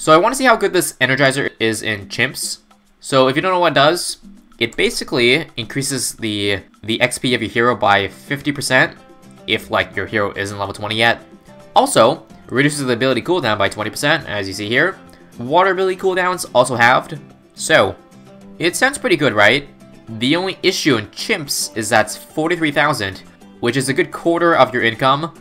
So I want to see how good this Energizer is in Chimps. So if you don't know what it does, it basically increases the, the XP of your hero by 50% if like your hero isn't level 20 yet. Also, reduces the ability cooldown by 20% as you see here. Water ability cooldowns also halved. So, it sounds pretty good, right? The only issue in Chimps is that's 43,000, which is a good quarter of your income,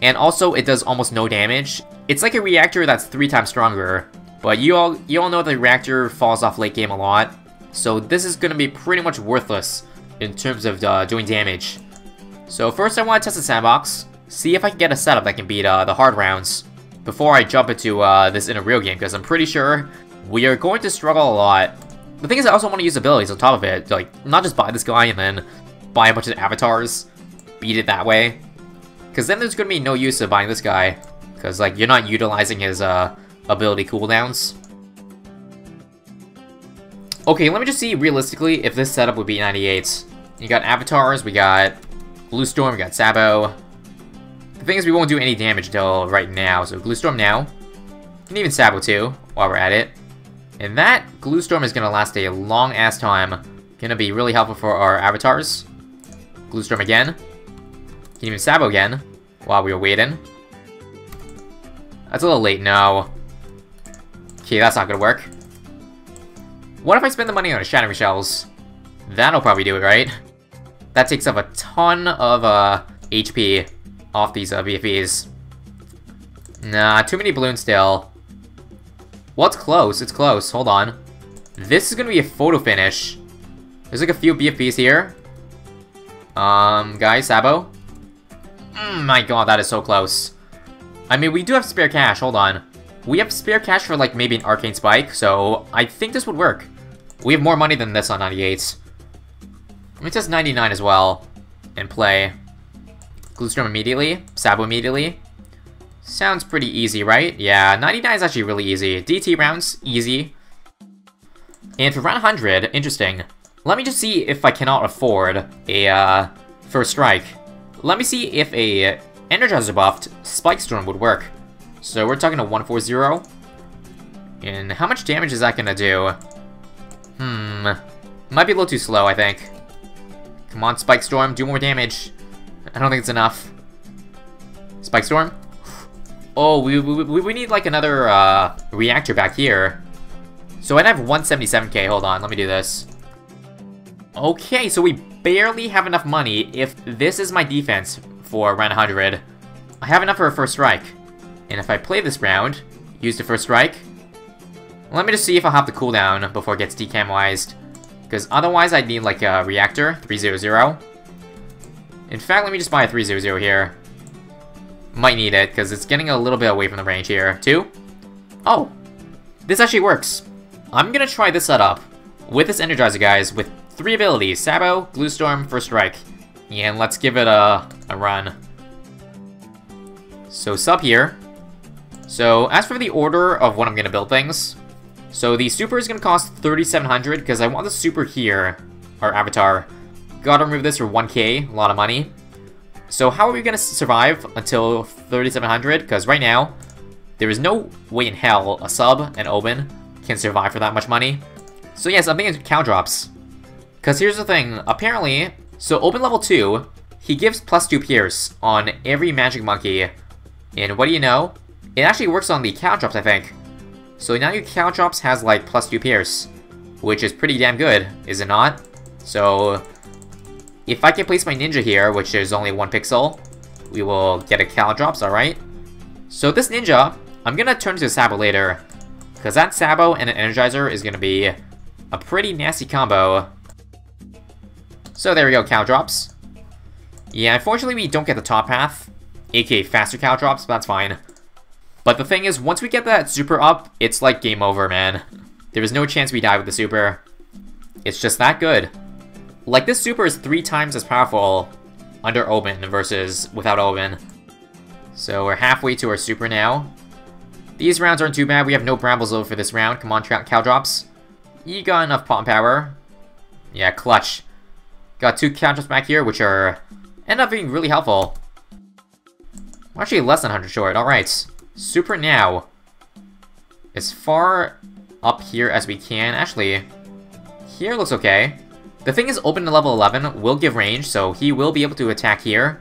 and also it does almost no damage. It's like a reactor that's three times stronger, but you all you all know the reactor falls off late game a lot, so this is to be pretty much worthless in terms of uh, doing damage. So first I want to test the sandbox, see if I can get a setup that can beat uh, the hard rounds before I jump into uh, this in a real game, because I'm pretty sure we are going to struggle a lot. The thing is I also want to use abilities on top of it, like not just buy this guy and then buy a bunch of avatars, beat it that way. Because then there's going to be no use of buying this guy, because like you're not utilizing his uh, ability cooldowns. Okay, let me just see realistically if this setup would be 98. You got avatars, we got Glue Storm, we got Sabo. The thing is we won't do any damage until right now, so Glue Storm now. And even Sabo too, while we're at it. And that Glue Storm is gonna last a long ass time. Gonna be really helpful for our avatars. Glue Storm again. Can even Sabo again, while we are waiting. That's a little late, no. Okay, that's not gonna work. What if I spend the money on a Shattering Shells? That'll probably do it, right? That takes up a ton of uh, HP off these uh. Nah, too many balloons still. Well, it's close. It's close. Hold on. This is gonna be a photo finish. There's like a few BFBs here. Um, guys, Sabo. Mm, my god, that is so close. I mean, we do have spare cash. Hold on. We have spare cash for like maybe an Arcane Spike, so I think this would work. We have more money than this on 98. Let me test 99 as well. And play. Gluestorm immediately. Sabo immediately. Sounds pretty easy, right? Yeah, 99 is actually really easy. DT rounds, easy. And for round 100, interesting. Let me just see if I cannot afford a uh, first strike. Let me see if a Energizer buffed Spike Storm would work. So we're talking a 140. And how much damage is that gonna do? Hmm. Might be a little too slow, I think. Come on, Spike Storm, do more damage. I don't think it's enough. Spike Storm? Oh, we, we, we need like another uh, reactor back here. So I'd have 177k, hold on, let me do this. Okay, so we barely have enough money if this is my defense for round 100. I have enough for a first strike. And if I play this round, use the first strike, let me just see if I'll have the cooldown before it gets decamized. Because otherwise I'd need like a reactor, 300. In fact, let me just buy a 300 here. Might need it, because it's getting a little bit away from the range here. Two? Oh! This actually works. I'm gonna try this setup with this Energizer, guys, with three abilities. Sabo, Glue Storm, First Strike. And let's give it a, a run. So, sub here. So, as for the order of when I'm gonna build things, so the super is going to cost 3,700 because I want the super here, our avatar. Gotta remove this for 1k, a lot of money. So how are we going to survive until 3,700? Because right now, there is no way in hell a sub and Obyn can survive for that much money. So yes, I'm thinking Caltrops. Because here's the thing, apparently, so Obyn level 2, he gives plus 2 Pierce on every Magic Monkey. And what do you know? It actually works on the Caltrops, I think. So now your Caltrops has like plus 2 Pierce, which is pretty damn good, is it not? So if I can place my Ninja here, which is only 1 pixel, we will get a Caltrops, alright? So this Ninja, I'm gonna turn to Sabo later, because that Sabo and an Energizer is gonna be a pretty nasty combo. So there we go, Caltrops. Yeah, unfortunately we don't get the top half, aka faster Caltrops, but that's fine. But the thing is, once we get that super up, it's like game over, man. There is no chance we die with the super. It's just that good. Like, this super is three times as powerful under Obyn versus without Obyn. So we're halfway to our super now. These rounds aren't too bad. We have no Bramblezilla for this round. Come on, Caltrops. You got enough pop power. Yeah, clutch. Got two Caltrops back here, which are end up being really helpful. We're actually less than 100 short. Alright. Super now. as far up here as we can. Actually, here looks okay. The thing is, Obyn to level 11 will give range, so he will be able to attack here.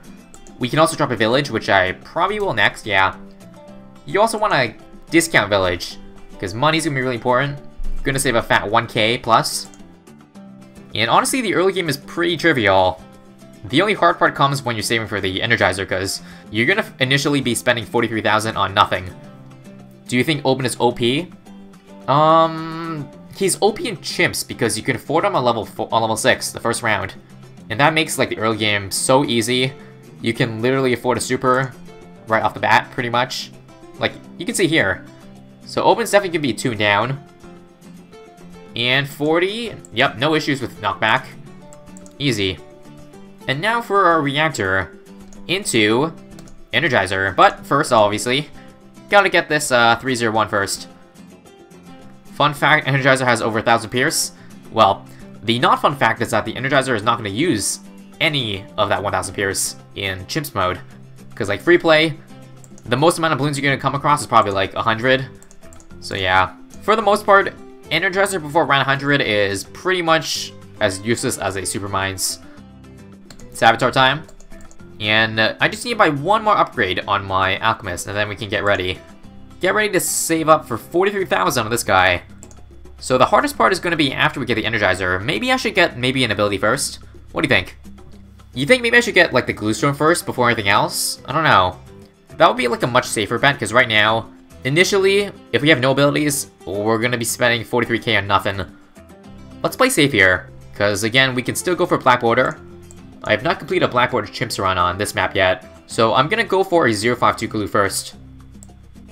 We can also drop a village, which I probably will next, yeah. You also want to discount village, because money's going to be really important. Gonna save a fat 1k plus. And honestly, the early game is pretty trivial. The only hard part comes when you're saving for the Energizer, because you're gonna initially be spending 43,000 on nothing. Do you think Obyn is OP? Um, he's OP in chimps because you can afford him on level four, on level 6, the first round. And that makes like the early game so easy. You can literally afford a super right off the bat, pretty much. Like, you can see here. So Obyn's definitely gonna be tuned down. And 40, yep, no issues with knockback. Easy. And now for our reactor into Energizer. But first, obviously, gotta get this uh, 301 first. Fun fact, Energizer has over 1,000 Pierce. Well, the not fun fact is that the Energizer is not going to use any of that 1,000 Pierce in Chimps mode. Because, like, free play, the most amount of balloons you're going to come across is probably, like, 100. So, yeah. For the most part, Energizer before round 100 is pretty much as useless as a Super Mines. Saboteur time. And uh, I just need to buy one more upgrade on my Alchemist, and then we can get ready. Get ready to save up for 43,000 on this guy. So the hardest part is going to be after we get the Energizer. Maybe I should get maybe an ability first? What do you think? You think maybe I should get like the Gluestorm first before anything else? I don't know. That would be like a much safer bet because right now, initially, if we have no abilities, we're going to be spending 43k on nothing. Let's play safe here, because again, we can still go for Black Border. I have not completed a Black Border Chimps run on this map yet, so I'm to go for a 052 Glue first.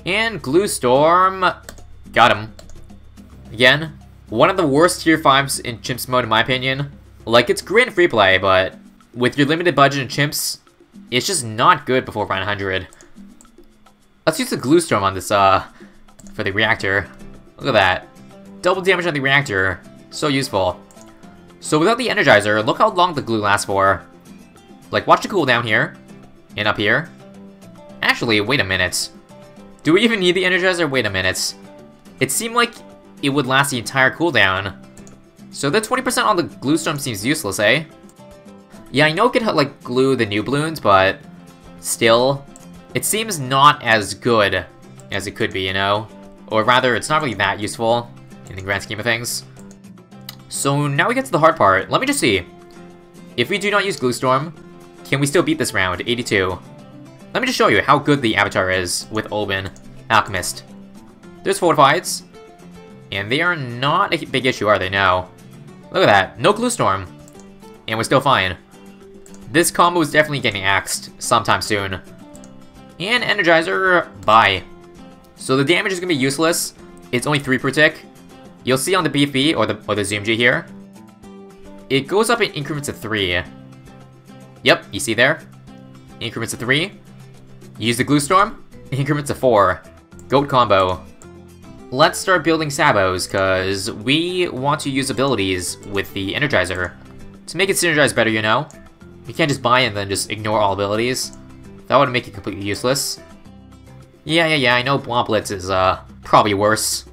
And Glue Storm... got him. Again, one of the worst tier 5s in Chimps mode in my opinion. Like, it's great in free play, but with your limited budget in Chimps, it's just not good before round 100. Let's use the Glue Storm on this, uh, for the reactor. Look at that. Double damage on the reactor. So useful. So without the Energizer, look how long the glue lasts for. Like, watch the cooldown here. And up here. Actually, wait a minute. Do we even need the Energizer? Wait a minute. It seemed like it would last the entire cooldown. So the 20% on the glue storm seems useless, eh? Yeah, I know it could, like, glue the new balloons, but... Still, it seems not as good as it could be, you know? Or rather, it's not really that useful in the grand scheme of things. So now we get to the hard part. Let me just see. If we do not use Gluestorm, can we still beat this round? 82. Let me just show you how good the Avatar is with Obyn, Alchemist. There's Fortifieds, and they are not a big issue, are they? No. Look at that, no Gluestorm, and we're still fine. This combo is definitely getting axed sometime soon. And Energizer, bye. So the damage is going to be useless. It's only 3 per tick. You'll see on the BFB, or the, or the ZOMG here, it goes up in increments of 3. Yep, you see there? Increments of 3. Use the Glue Storm, increments of 4. Goat combo. Let's start building Sabos, because we want to use abilities with the Energizer. To make it synergize better, you know? You can't just buy and then just ignore all abilities. That would make it completely useless. Yeah, yeah, yeah, I know Blomblitz is, uh, probably worse.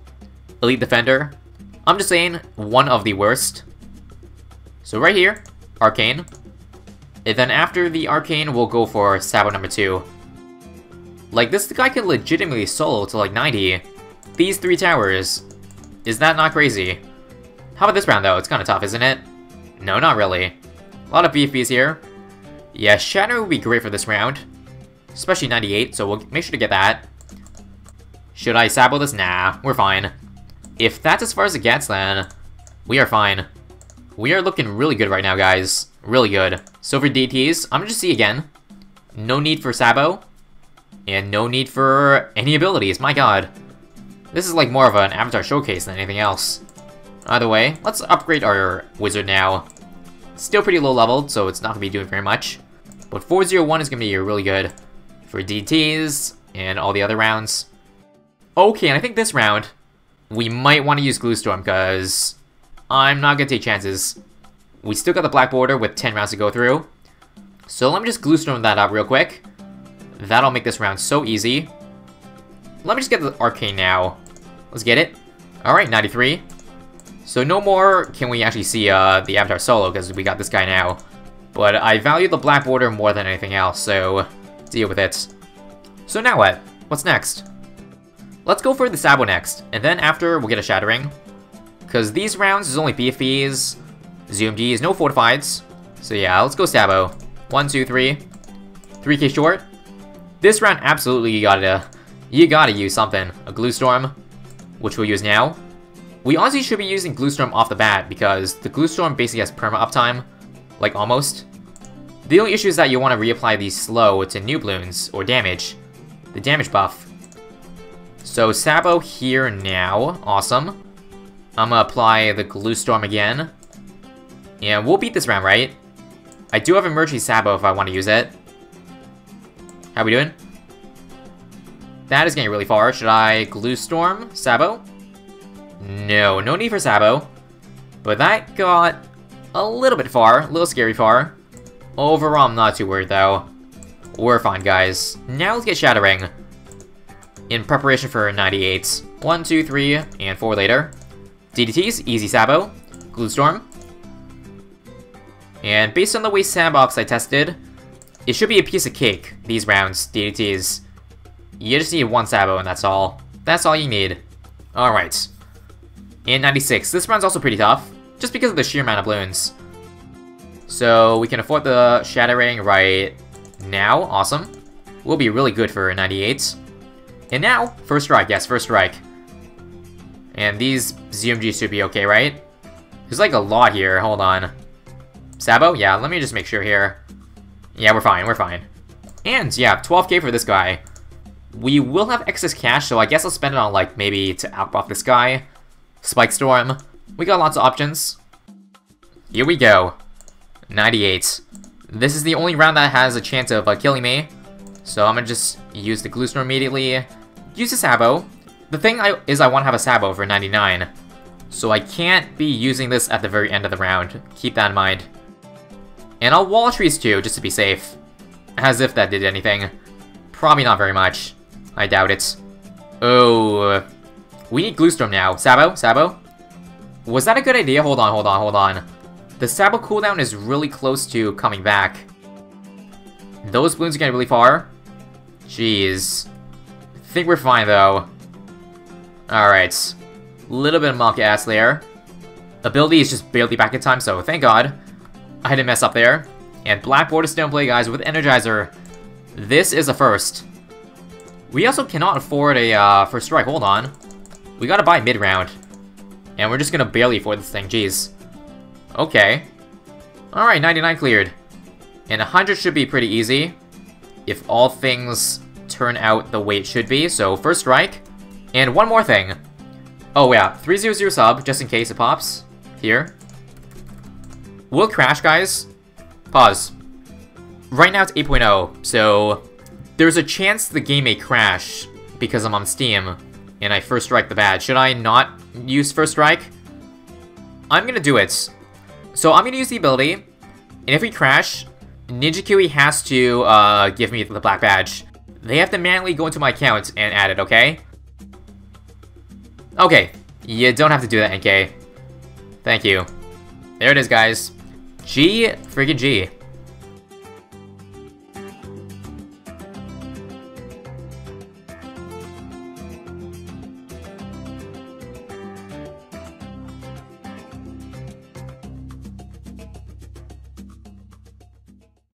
Elite Defender. I'm just saying, one of the worst. So right here, Arcane. And then after the Arcane, we'll go for Sabo number 2. Like, this guy can legitimately solo to like 90. These three towers. Is that not crazy? How about this round though? It's kind of tough, isn't it? No, not really. A lot of BFBs here. Yeah, Shadow would be great for this round. Especially 98, so we'll make sure to get that. Should I Sabo this? Nah, we're fine. If that's as far as it gets, then we are fine. We are looking really good right now, guys. Really good. So for DTs, I'm gonna just see again. No need for Sabo. And no need for any abilities, my god. This is like more of an Avatar showcase than anything else. Either way, let's upgrade our wizard now. Still pretty low leveled, so it's not gonna be doing very much. But 401 is gonna be really good for DTs and all the other rounds. Okay, and I think this round, we might want to use Gluestorm, because I'm not going to take chances. We still got the black border with 10 rounds to go through. So let me just Gluestorm that up real quick. That'll make this round so easy. Let me just get the Arcane now. Let's get it. Alright, 93. So no more can we actually see uh, the Avatar solo, because we got this guy now. But I value the black border more than anything else, so deal with it. So now what? What's next? Let's go for the Sabo next, and then after we'll get a Shattering. Because these rounds is only BFBs, ZOMGs, no Fortifieds. So yeah, let's go Sabo. One, two, three. 3k short. This round, absolutely, you gotta, you gotta use something. A Glue Storm, which we'll use now. We honestly should be using Glue Storm off the bat, because the Glue Storm basically has perma uptime. Like, almost. The only issue is that you want to reapply these slow to new balloons, or damage. The damage buff. So, Sabo here now. Awesome. I'm gonna apply the Glue Storm again. And we'll beat this round, right? I do have Emergency Sabo if I want to use it. How we doing? That is getting really far. Should I Glue Storm Sabo? No, no need for Sabo. But that got a little bit far, a little scary far. Overall, I'm not too worried though. We're fine, guys. Now let's get Shattering. In preparation for 98. 1, 2, 3, and 4 later. DDTs, Easy Sabo. Glue Storm. And based on the way Sandbox I tested, it should be a piece of cake, these rounds, DDTs. You just need one Sabo and that's all. That's all you need. Alright. In 96, this round's also pretty tough, just because of the sheer amount of balloons. So we can afford the Shattering right now, awesome. Will be really good for 98. And now, first strike, yes, first strike. And these ZOMGs should be okay, right? There's like a lot here, hold on. Sabo? Yeah, let me just make sure here. Yeah, we're fine, we're fine. And yeah, 12k for this guy. We will have excess cash, so I guess I'll spend it on like maybe to outbuff this guy. Spike Storm. We got lots of options. Here we go. 98. This is the only round that has a chance of uh, killing me. So I'm gonna just use the Glue Storm immediately. Use a Sabo. The thing I, is I want to have a Sabo for 99. So I can't be using this at the very end of the round. Keep that in mind. And I'll wall trees too, just to be safe. As if that did anything. Probably not very much. I doubt it. Oh, we need Gluestorm now. Sabo? Sabo? Was that a good idea? Hold on, hold on, hold on. The Sabo cooldown is really close to coming back. Those balloons are getting really far. Jeez. Think we're fine, though. Alright. Little bit of mock ass there. Ability is just barely back in time, so thank god. I didn't mess up there. And Black Border Stone Play, guys, with Energizer. This is a first. We also cannot afford a uh, first strike. Hold on. We gotta buy mid-round. And we're just gonna barely afford this thing, jeez. Okay. Alright, 99 cleared. And 100 should be pretty easy. If all things turn out the way it should be. So, first strike. And one more thing. Oh yeah, 300 sub, just in case it pops. Here. Will crash, guys? Pause. Right now it's 8.0, so... There's a chance the game may crash because I'm on Steam and I first strike the badge. Should I not use first strike? I'm gonna do it. So I'm gonna use the ability, and if we crash, Ninja Kiwi has to uh, give me the black badge. They have to manually go into my account and add it, okay? Okay, you don't have to do that, NK. Thank you. There it is, guys. G freaking G.